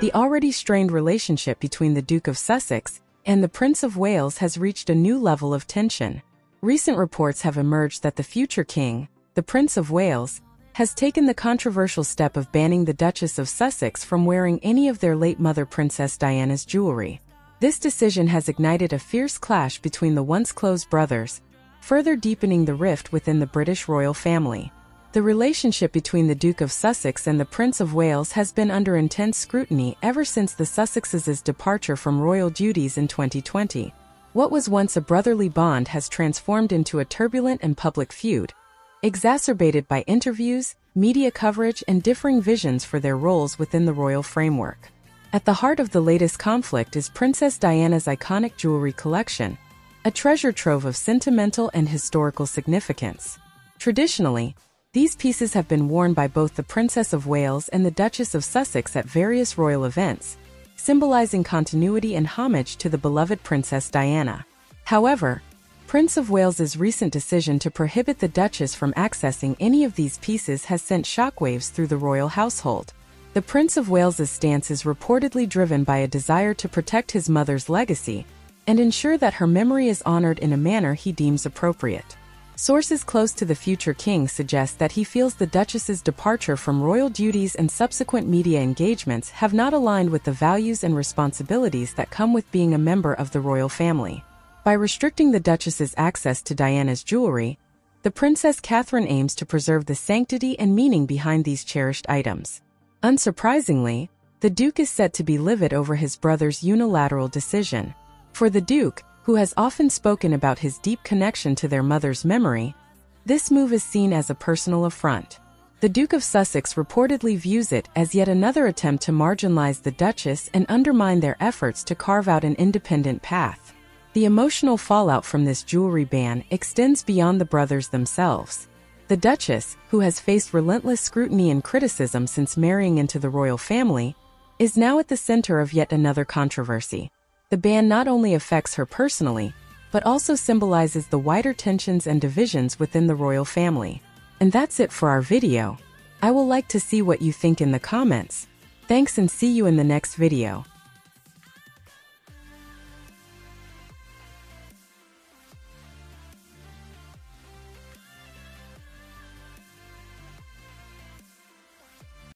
The already strained relationship between the Duke of Sussex and the Prince of Wales has reached a new level of tension. Recent reports have emerged that the future king, the Prince of Wales, has taken the controversial step of banning the Duchess of Sussex from wearing any of their late mother Princess Diana's jewelry. This decision has ignited a fierce clash between the once close brothers, further deepening the rift within the British royal family. The relationship between the Duke of Sussex and the Prince of Wales has been under intense scrutiny ever since the Sussexes' departure from royal duties in 2020. What was once a brotherly bond has transformed into a turbulent and public feud, exacerbated by interviews, media coverage, and differing visions for their roles within the royal framework. At the heart of the latest conflict is Princess Diana's iconic jewelry collection, a treasure trove of sentimental and historical significance. Traditionally, these pieces have been worn by both the Princess of Wales and the Duchess of Sussex at various royal events, symbolizing continuity and homage to the beloved Princess Diana. However, Prince of Wales's recent decision to prohibit the Duchess from accessing any of these pieces has sent shockwaves through the royal household. The Prince of Wales's stance is reportedly driven by a desire to protect his mother's legacy and ensure that her memory is honored in a manner he deems appropriate. Sources close to the future king suggest that he feels the Duchess's departure from royal duties and subsequent media engagements have not aligned with the values and responsibilities that come with being a member of the royal family. By restricting the Duchess's access to Diana's jewelry, the Princess Catherine aims to preserve the sanctity and meaning behind these cherished items. Unsurprisingly, the Duke is said to be livid over his brother's unilateral decision. For the Duke, who has often spoken about his deep connection to their mother's memory, this move is seen as a personal affront. The Duke of Sussex reportedly views it as yet another attempt to marginalize the Duchess and undermine their efforts to carve out an independent path. The emotional fallout from this jewelry ban extends beyond the brothers themselves. The Duchess, who has faced relentless scrutiny and criticism since marrying into the royal family, is now at the center of yet another controversy. The ban not only affects her personally, but also symbolizes the wider tensions and divisions within the royal family. And that's it for our video. I will like to see what you think in the comments. Thanks and see you in the next video.